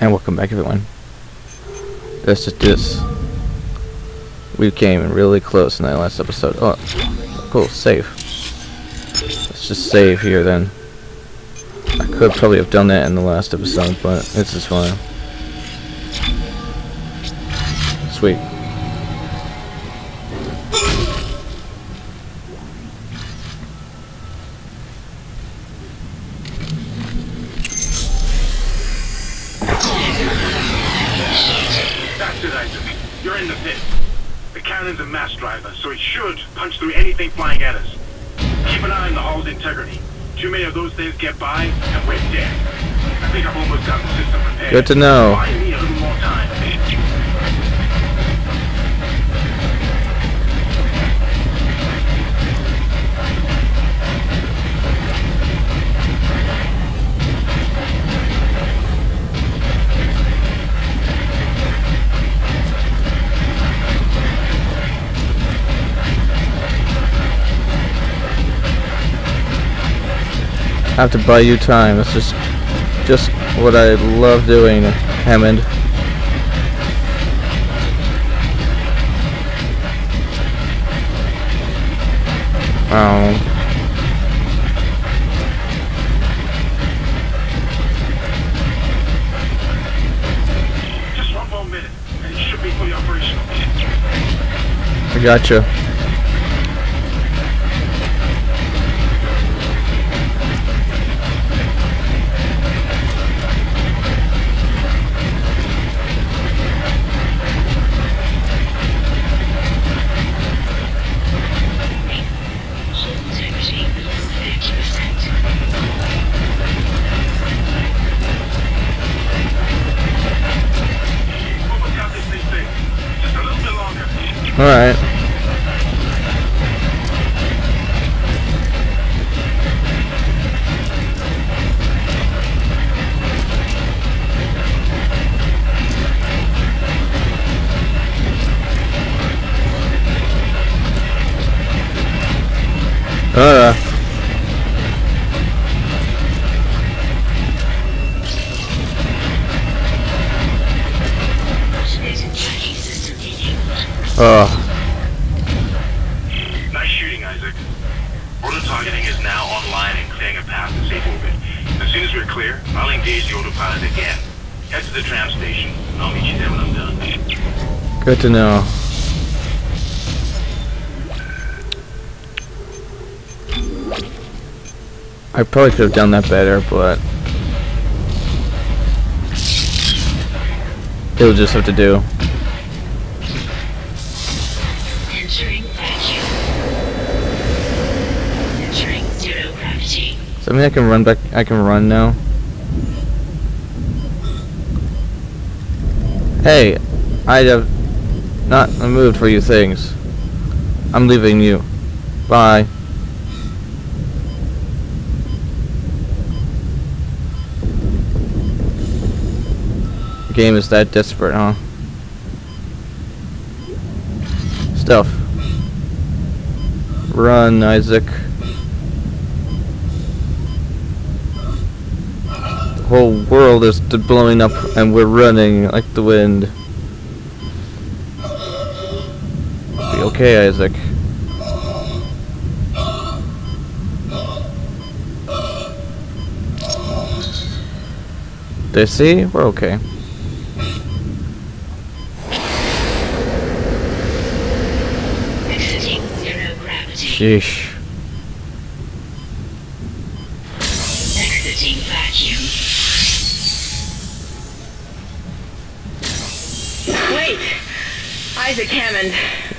And welcome back everyone. Let's just do this. We came really close in that last episode. Oh, cool, save. Let's just save here then. I could probably have done that in the last episode, but this is fine. Sweet. It, You're in the pit. The cannon's a mass driver, so it should punch through anything flying at us. Keep an eye on the hull's integrity. Too many of those things get by, and we're dead. I think I've almost got the system repaired. Good to know. Have to buy you time. That's just just what I love doing, Hammond. Oh. Just one Alright. Oh. Nice shooting, Isaac. Auto targeting is now online and clearing a path to safe orbit. As soon as we're clear, I'll engage the autopilot again. Head to the tram station. I'll meet you there when I'm done. Good to know. I probably could have done that better, but it'll just have to do. That mean I can run back? I can run now. Hey, I have not moved for you things. I'm leaving you. Bye. The game is that desperate, huh? Stuff. Run, Isaac. Whole world is blowing up and we're running like the wind. Be okay, Isaac. They see? We're okay. Exiting zero gravity. Sheesh.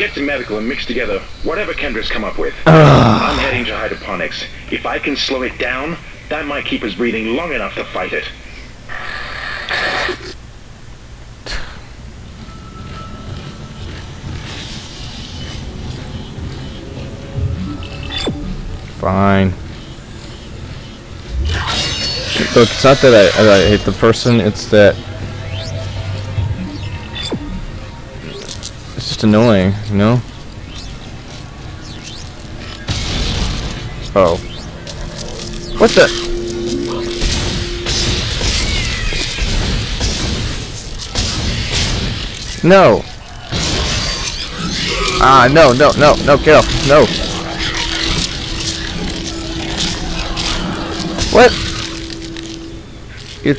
Get the medical and mix together whatever Kendra's come up with. I'm heading to hydroponics. If I can slow it down, that might keep us breathing long enough to fight it. Fine. Look, it's not that I, I hate the person, it's that just annoying, you know? Oh. What the? No. Ah, no, no, no, no, get off, no. What? You...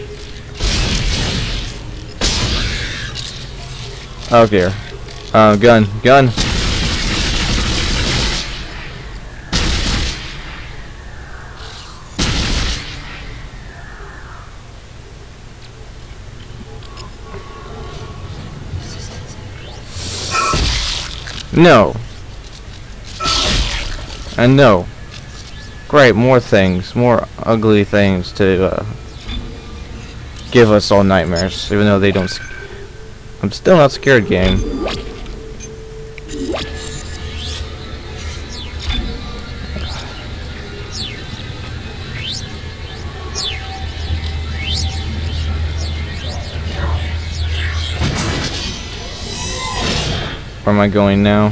Oh dear. Uh, gun, gun. No. And no. Great, more things, more ugly things to uh, give us all nightmares, even though they don't. I'm still not scared, game. Where am I going now?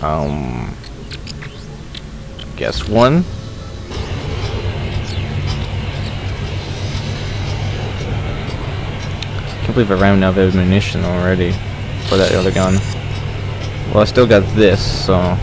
Um, guess one. Can't believe I ran out of ammunition already for that other gun. Well, I still got this, so.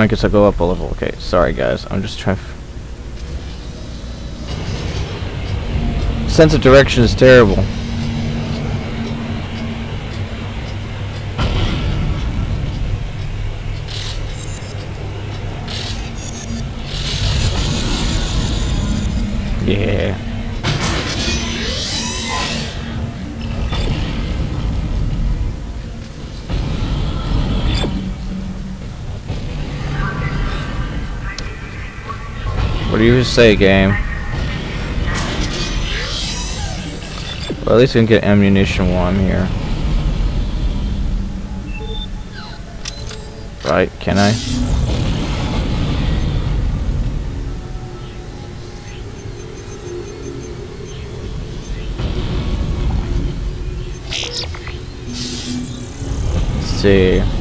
I guess I'll go up a level. Okay, sorry guys. I'm just trying. To. Sense of direction is terrible. Yeah. What do you say, game? Well, at least I can get ammunition while I'm here. Right, can I? Let's see.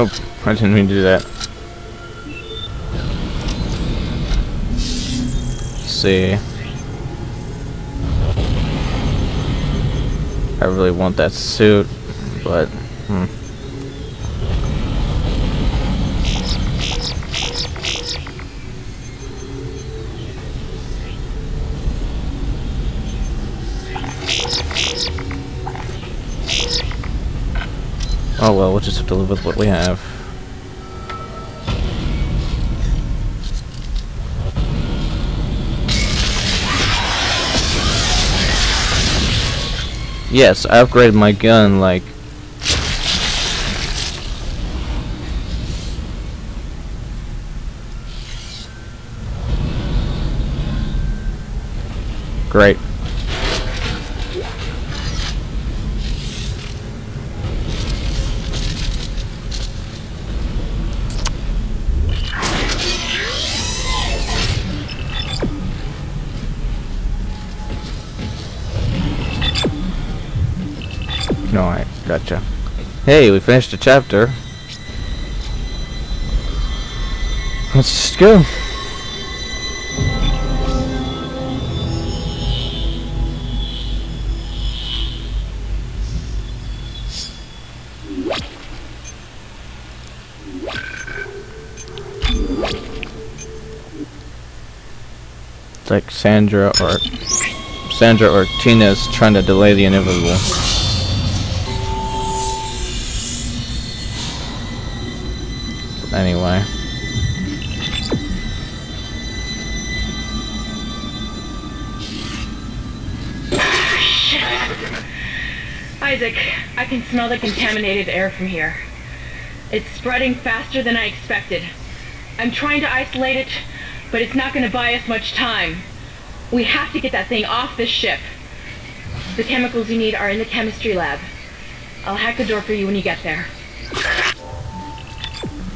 Oh, I didn't mean to do that. Let's see. I really want that suit, but hmm. Oh well, we'll just have to live with what we have. Yes, I upgraded my gun like Great. Hey, we finished a chapter. Let's just go. It's like Sandra or Sandra or Tina's trying to delay the inevitable. Anyway. Isaac, I can smell the contaminated air from here. It's spreading faster than I expected. I'm trying to isolate it, but it's not going to buy us much time. We have to get that thing off this ship. The chemicals you need are in the chemistry lab. I'll hack the door for you when you get there.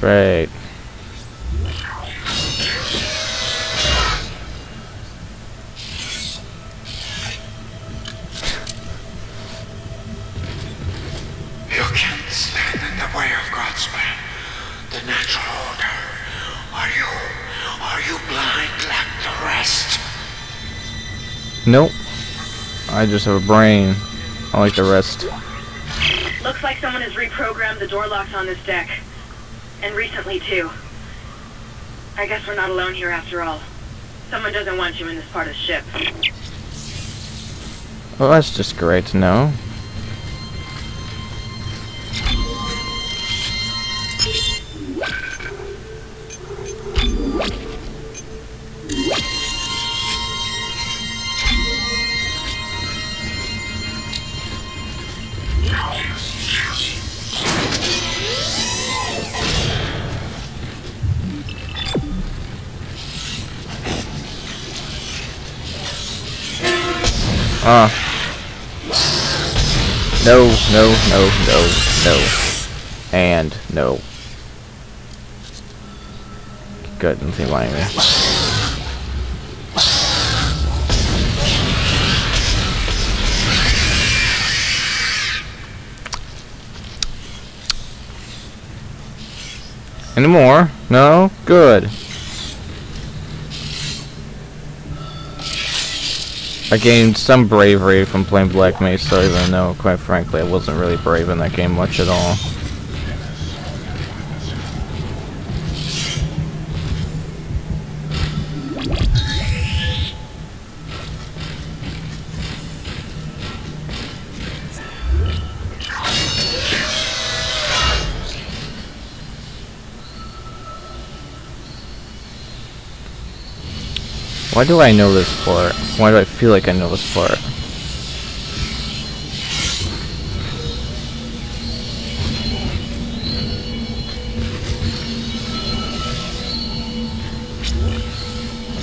Right. You can't stand in the way of God's plan, the natural order. Are you, are you blind like the rest? Nope. I just have a brain. I like the rest. Looks like someone has reprogrammed the door locks on this deck. And recently, too. I guess we're not alone here after all. Someone doesn't want you in this part of the ship. Well, that's just great to know. Ah. No, no, no, no, no. And no. Good, nothing lying there. Any more? No? Good. I gained some bravery from playing Black Mesa, even though, quite frankly, I wasn't really brave in that game much at all. Why do I know this part? Why do I feel like I know this part?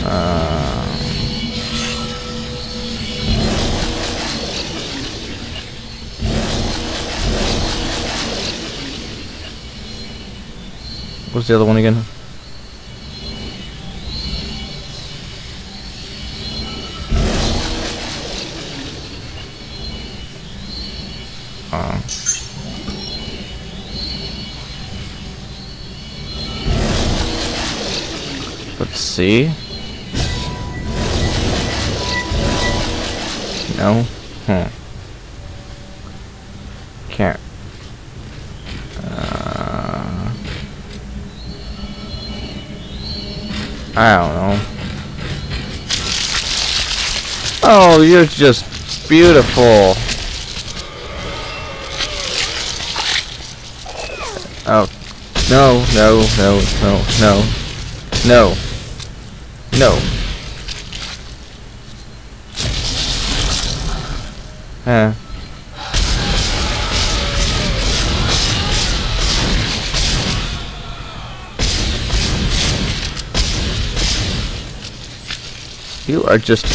Uh, what's the other one again? Uh, let's see. No? Hmm. Can't. Uh, I don't know. Oh, you're just beautiful. Oh. No, no, no, no, no. No. No. Eh. You are just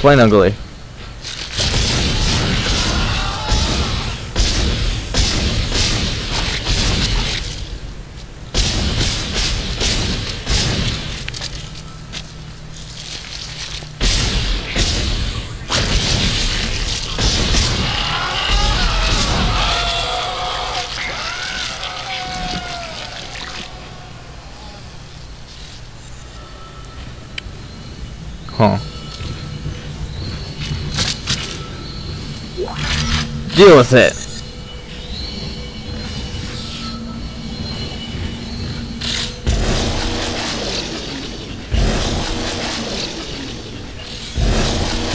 plain ugly. Deal with it!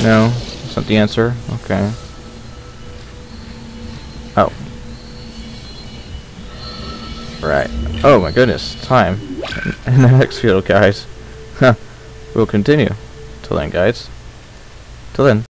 No, that's not the answer. Okay. Oh. Right. Oh my goodness, time. In the next video, guys. We'll continue. Till then, guys. Till then.